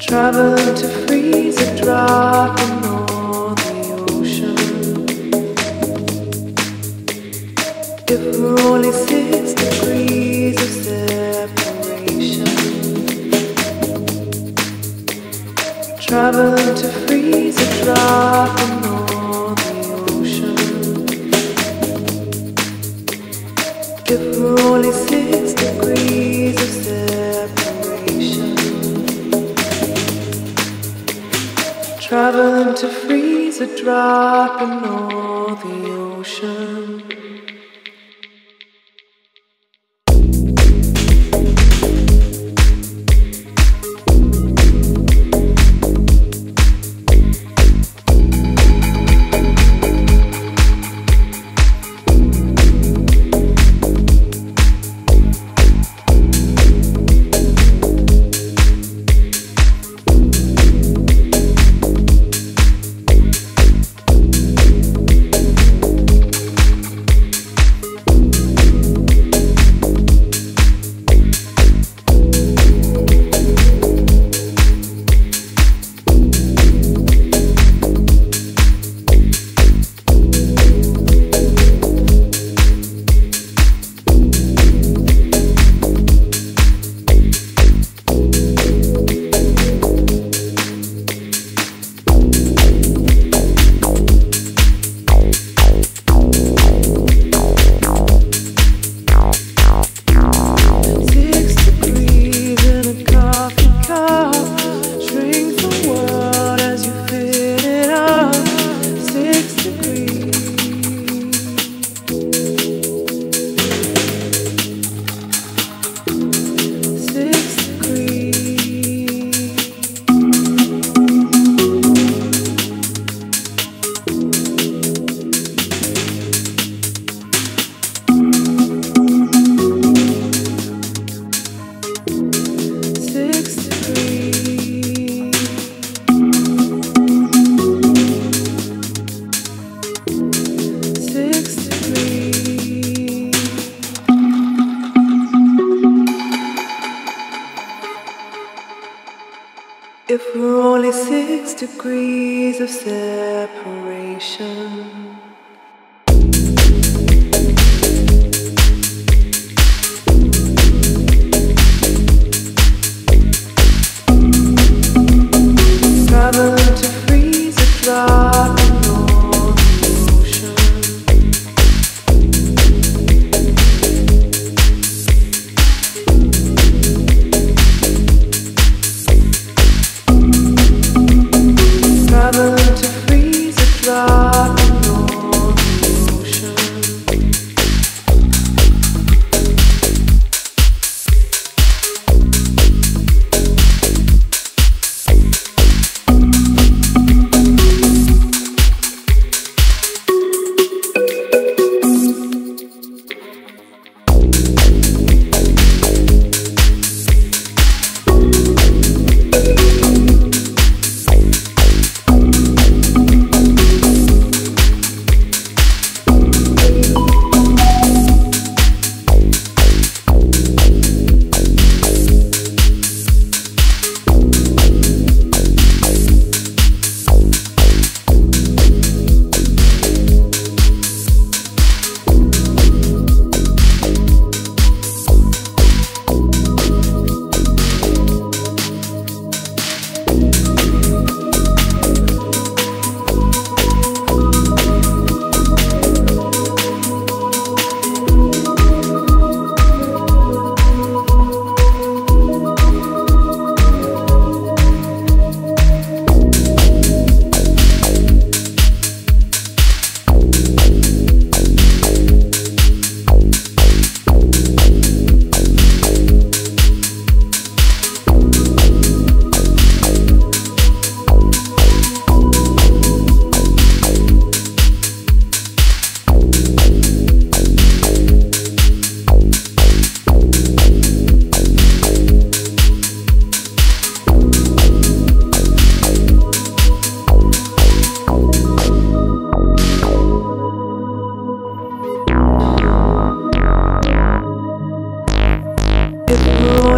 Travel to freeze a drop to freeze a drop in all the ocean. If we're only six degrees of separation.